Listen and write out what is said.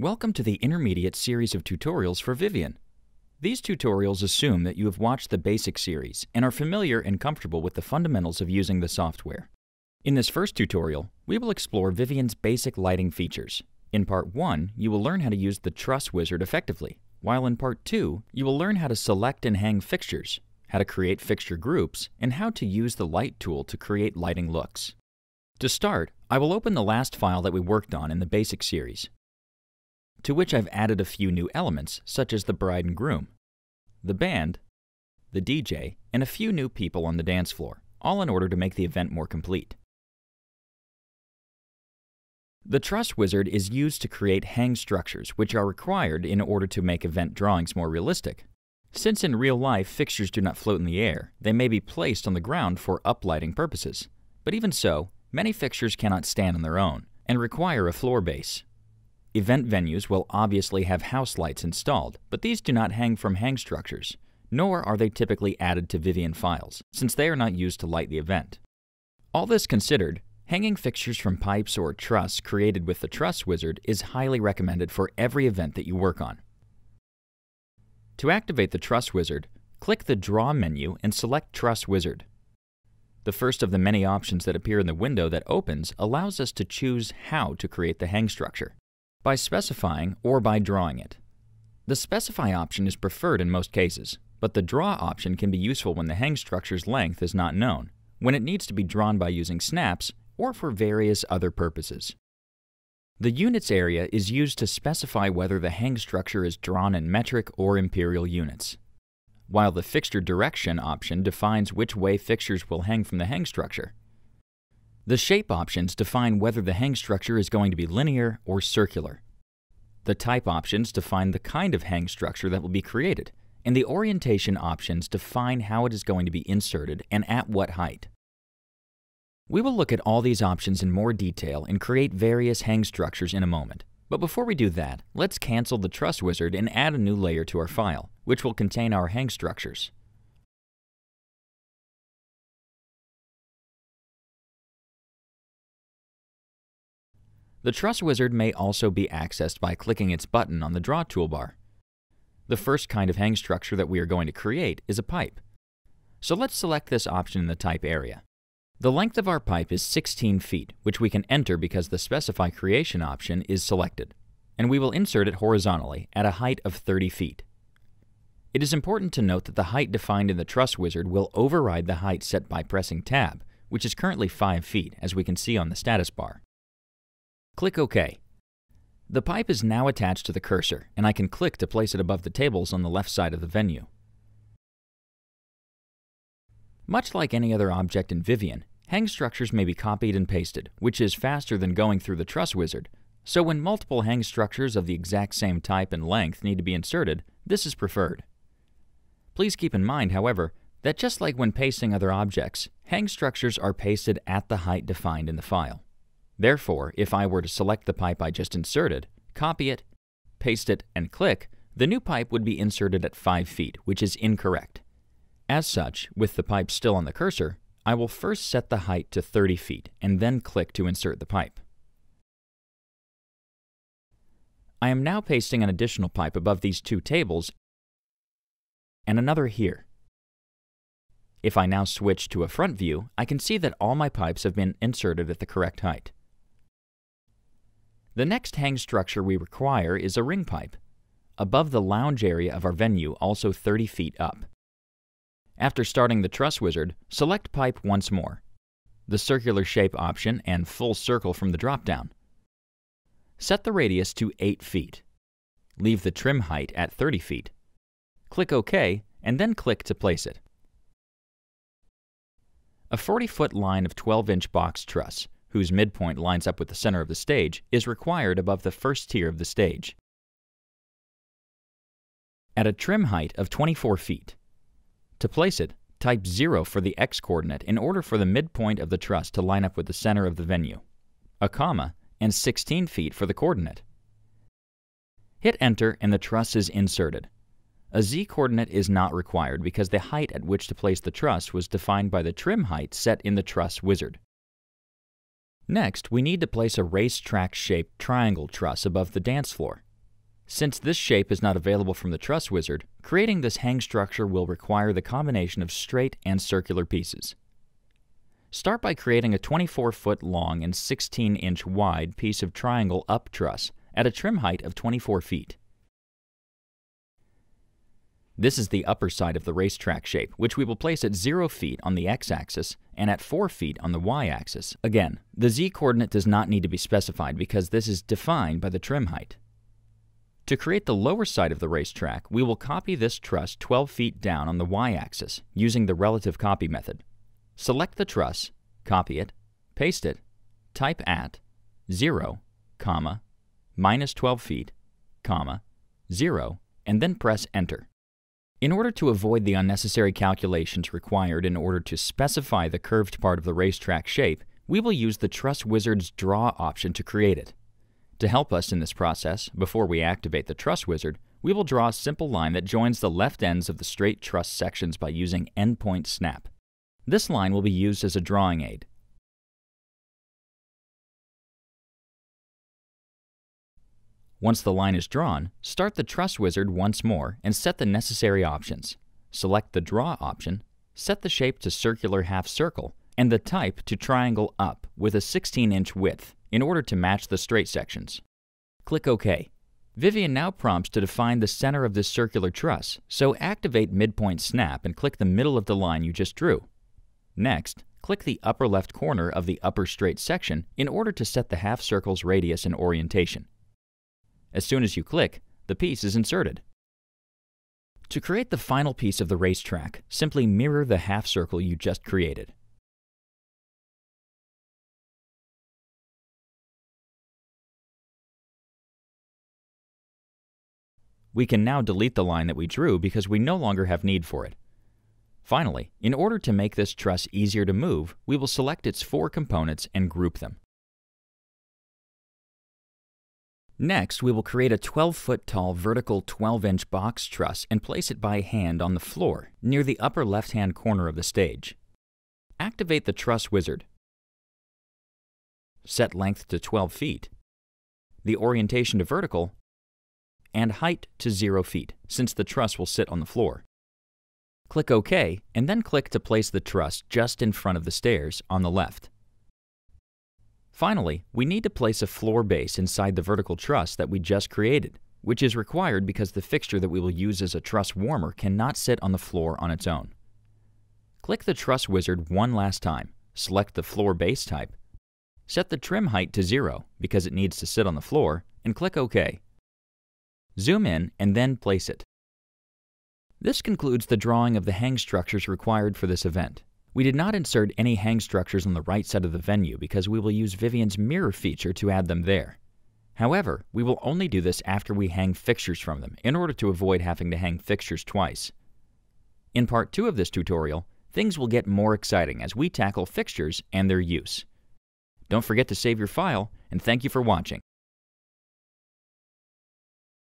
Welcome to the intermediate series of tutorials for Vivien. These tutorials assume that you have watched the basic series and are familiar and comfortable with the fundamentals of using the software. In this first tutorial, we will explore Vivien's basic lighting features. In Part 1, you will learn how to use the Truss Wizard effectively, while in Part 2, you will learn how to select and hang fixtures, how to create fixture groups, and how to use the Light tool to create lighting looks. To start, I will open the last file that we worked on in the basic series, to which I've added a few new elements, such as the bride and groom, the band, the DJ, and a few new people on the dance floor, all in order to make the event more complete. The Truss Wizard is used to create hang structures, which are required in order to make event drawings more realistic. Since in real life fixtures do not float in the air, they may be placed on the ground for uplighting purposes. But even so, many fixtures cannot stand on their own and require a floor base. Event venues will obviously have house lights installed, but these do not hang from hang structures, nor are they typically added to Vivien files, since they are not used to light the event. All this considered, hanging fixtures from pipes or truss created with the Truss Wizard is highly recommended for every event that you work on. To activate the Truss Wizard, click the Draw menu and select Truss Wizard. The first of the many options that appear in the window that opens allows us to choose how to create the hang structure by specifying or by drawing it. The specify option is preferred in most cases, but the draw option can be useful when the hang structure's length is not known, when it needs to be drawn by using snaps, or for various other purposes. The units area is used to specify whether the hang structure is drawn in metric or imperial units, while the fixture direction option defines which way fixtures will hang from the hang structure. The shape options define whether the hang structure is going to be linear or circular. The type options define the kind of hang structure that will be created, and the orientation options define how it is going to be inserted and at what height. We will look at all these options in more detail and create various hang structures in a moment. But before we do that, let's cancel the Truss Wizard and add a new layer to our file, which will contain our hang structures. The Truss Wizard may also be accessed by clicking its button on the Draw toolbar. The first kind of hang structure that we are going to create is a pipe. So let's select this option in the Type area. The length of our pipe is 16 feet, which we can enter because the Specify Creation option is selected, and we will insert it horizontally at a height of 30 feet. It is important to note that the height defined in the Truss Wizard will override the height set by pressing Tab, which is currently 5 feet, as we can see on the status bar. Click OK. The pipe is now attached to the cursor, and I can click to place it above the tables on the left side of the venue. Much like any other object in Vivien, hang structures may be copied and pasted, which is faster than going through the truss wizard. So when multiple hang structures of the exact same type and length need to be inserted, this is preferred. Please keep in mind, however, that just like when pasting other objects, hang structures are pasted at the height defined in the file. Therefore, if I were to select the pipe I just inserted, copy it, paste it, and click, the new pipe would be inserted at 5 feet, which is incorrect. As such, with the pipe still on the cursor, I will first set the height to 30 feet and then click to insert the pipe. I am now pasting an additional pipe above these two tables and another here. If I now switch to a front view, I can see that all my pipes have been inserted at the correct height. The next hang structure we require is a ring pipe, above the lounge area of our venue, also 30 feet up. After starting the Truss Wizard, select Pipe once more, the Circular Shape option and Full Circle from the drop-down. Set the radius to 8 feet. Leave the trim height at 30 feet. Click OK, and then click to place it. A 40-foot line of 12-inch box truss whose midpoint lines up with the center of the stage, is required above the first tier of the stage. At a trim height of 24 feet. To place it, type 0 for the x-coordinate in order for the midpoint of the truss to line up with the center of the venue, a comma, and 16 feet for the coordinate. Hit enter and the truss is inserted. A z-coordinate is not required because the height at which to place the truss was defined by the trim height set in the truss wizard. Next, we need to place a racetrack-shaped triangle truss above the dance floor, Since this shape is not available from the truss wizard, creating this hang structure will require the combination of straight and circular pieces. Start by creating a 24 foot long and 16 inch wide piece of triangle up truss at a trim height of 24 feet. This is the upper side of the racetrack shape, which we will place at 0 feet on the x-axis and at 4 feet on the y-axis. Again, the z-coordinate does not need to be specified because this is defined by the trim height. To create the lower side of the racetrack, we will copy this truss 12 feet down on the y-axis using the relative copy method. Select the truss, copy it, paste it, type at 0, comma, minus 12 feet, comma, 0, and then press enter. In order to avoid the unnecessary calculations required in order to specify the curved part of the racetrack shape, we will use the Truss Wizard's Draw option to create it. To help us in this process, before we activate the truss wizard, we will draw a simple line that joins the left ends of the straight truss sections by using endpoint snap. This line will be used as a drawing aid. Once the line is drawn, start the truss wizard once more and set the necessary options. Select the Draw option, set the shape to circular half circle, and the type to triangle up with a 16 inch width in order to match the straight sections. Click OK. Vivien now prompts to define the center of this circular truss, so activate midpoint snap and click the middle of the line you just drew. Next, click the upper left corner of the upper straight section in order to set the half circle's radius and orientation. As soon as you click, the piece is inserted. To create the final piece of the racetrack, simply mirror the half circle you just created. We can now delete the line that we drew because we no longer have need for it. Finally, in order to make this truss easier to move, we will select its four components and group them. Next, we will create a 12-foot tall vertical 12-inch box truss and place it by hand on the floor near the upper left-hand corner of the stage. Activate the truss wizard. Set length to 12 feet. The orientation to vertical and height to 0 feet, since the truss will sit on the floor. Click OK, and then click to place the truss just in front of the stairs on the left. Finally, we need to place a floor base inside the vertical truss that we just created, which is required because the fixture that we will use as a truss warmer cannot sit on the floor on its own. Click the Truss Wizard one last time, select the floor base type, set the trim height to 0 because it needs to sit on the floor, and click OK. Zoom in and then place it. This concludes the drawing of the hang structures required for this event. We did not insert any hang structures on the right side of the venue because we will use Vivien's mirror feature to add them there. However, we will only do this after we hang fixtures from them in order to avoid having to hang fixtures twice. In part 2 of this tutorial, things will get more exciting as we tackle fixtures and their use. Don't forget to save your file, and thank you for watching.